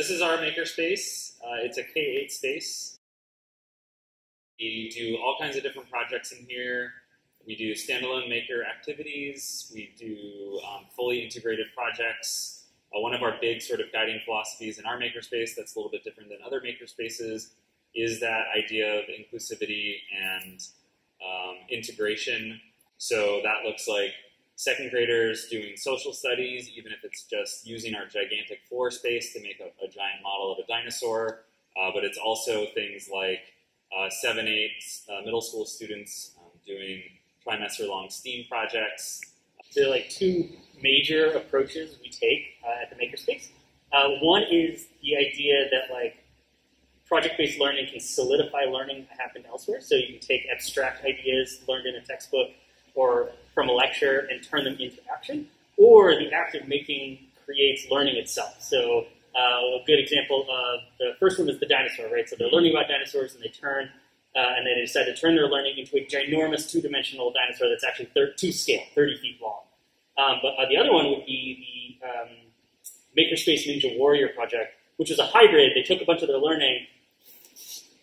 This is our makerspace. Uh, it's a K-8 space. We do all kinds of different projects in here. We do standalone maker activities. We do um, fully integrated projects. Uh, one of our big sort of guiding philosophies in our makerspace that's a little bit different than other makerspaces is that idea of inclusivity and um, integration. So that looks like second graders doing social studies, even if it's just using our gigantic floor space to make a, a giant model of a dinosaur. Uh, but it's also things like uh, 7 8 uh, middle school students um, doing trimester long STEAM projects. There are like two major approaches we take uh, at the Makerspace. Uh, one is the idea that like project-based learning can solidify learning that happened elsewhere. So you can take abstract ideas learned in a textbook or from a lecture and turn them into action. Or the act of making creates learning itself. So uh, a good example of the first one is the dinosaur, right? So they're learning about dinosaurs and they turn, uh, and then they decide to turn their learning into a ginormous two-dimensional dinosaur that's actually thir- to scale, 30 feet long. Um, but uh, the other one would be the um, Makerspace Ninja Warrior project, which was a hybrid. They took a bunch of their learning,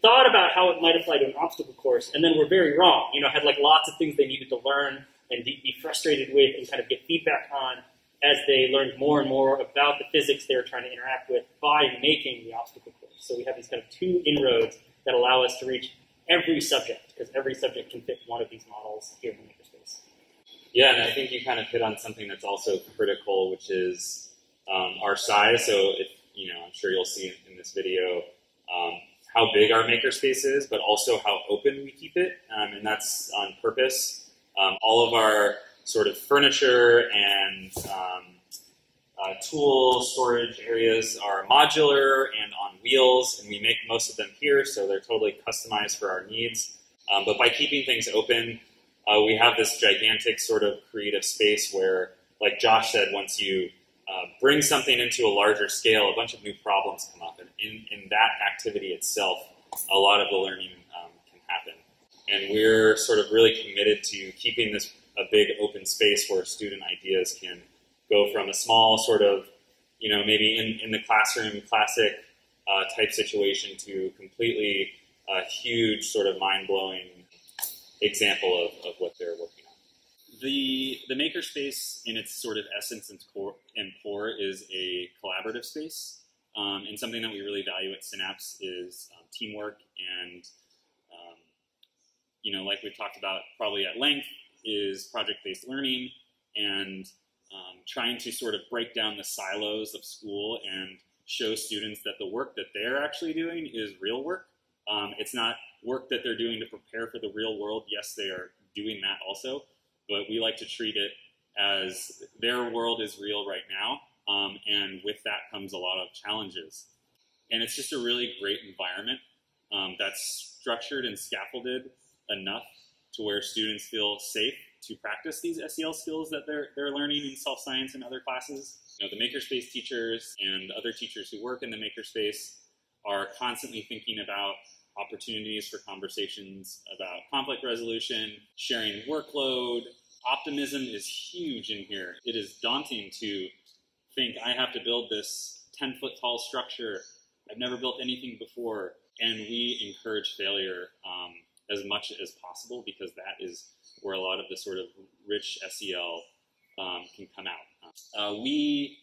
thought about how it might apply to an obstacle course, and then were very wrong. You know, had like lots of things they needed to learn and be frustrated with and kind of get feedback on as they learned more and more about the physics they were trying to interact with by making the obstacle course. So we have these kind of two inroads that allow us to reach every subject, because every subject can fit one of these models here in the Makerspace. Yeah, and I think you kind of hit on something that's also critical, which is um, our size. So if, you know, I'm sure you'll see in this video um, how big our makerspace is, but also how open we keep it, um, and that's on purpose. Um, all of our sort of furniture and um, uh, tool storage areas are modular and on wheels, and we make most of them here, so they're totally customized for our needs. Um, but by keeping things open, uh, we have this gigantic sort of creative space where, like Josh said, once you uh, bring something into a larger scale, a bunch of new problems come up, and in, in that activity itself, a lot of the learning um, can happen. And we're sort of really committed to keeping this a big open space where student ideas can go from a small sort of, you know, maybe in, in the classroom classic uh, type situation to completely a huge sort of mind-blowing example of, of what they're working on. The, the makerspace in its sort of essence and core, and core is a collaborative space. Um, and something that we really value at Synapse is um, teamwork and, you know, like we've talked about probably at length, is project-based learning and um, trying to sort of break down the silos of school and show students that the work that they're actually doing is real work. Um, it's not work that they're doing to prepare for the real world. Yes, they are doing that also, but we like to treat it as their world is real right now, um, and with that comes a lot of challenges. And it's just a really great environment um, that's structured and scaffolded enough to where students feel safe to practice these SEL skills that they're, they're learning in self science and other classes. You know, the makerspace teachers and other teachers who work in the makerspace are constantly thinking about opportunities for conversations about conflict resolution, sharing workload. Optimism is huge in here. It is daunting to think I have to build this 10 foot tall structure. I've never built anything before. And we encourage failure um, as much as possible because that is where a lot of the sort of rich SEL um, can come out. Uh, we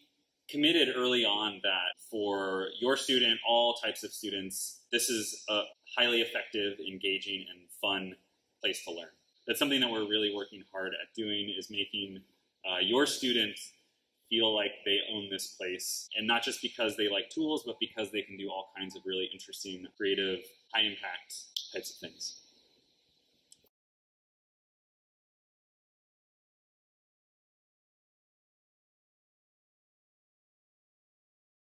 committed early on that for your student, all types of students, this is a highly effective, engaging, and fun place to learn. That's something that we're really working hard at doing is making uh, your students feel like they own this place and not just because they like tools but because they can do all kinds of really interesting creative high impact types of things